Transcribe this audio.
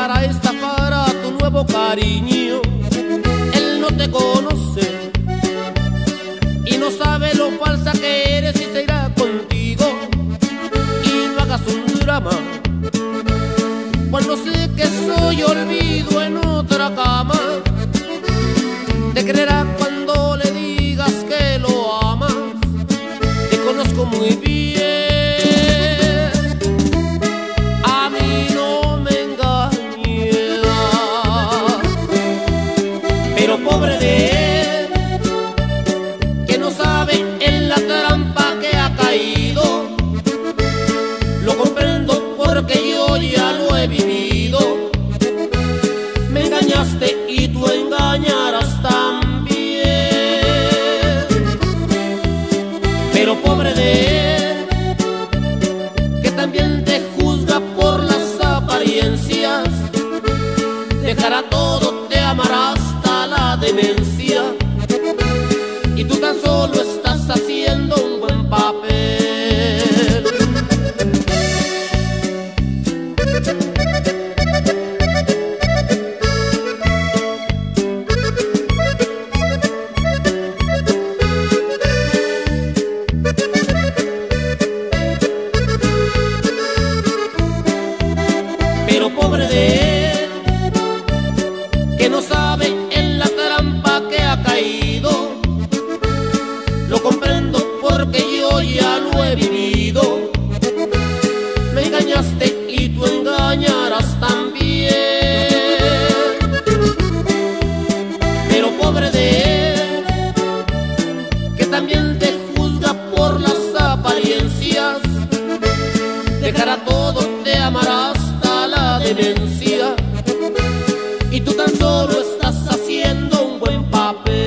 para esta cara tu nuevo cariño. Él no te conoce y no sabe lo falsa que eres y se irá contigo. Y no hagas un drama pues cuando sé que soy olvido en otra cama. Te creerá cuando le digas que lo amas. Te conozco muy bien. Pobre de él, que no sabe en la trampa que ha caído. Lo comprendo porque yo ya lo he vivido. Me engañaste y tú engañarás también. Pero pobre de él, que también te juzga por las apariencias. Dejará todo, te amará hasta la demencia. Y tú tan solo Lo comprendo porque yo ya lo he vivido. Me engañaste y tú engañarás también. Pero pobre de él, que también te juzga por las apariencias. Dejará todo, te amará hasta la demencia. Y tú tan solo estás haciendo un buen papel.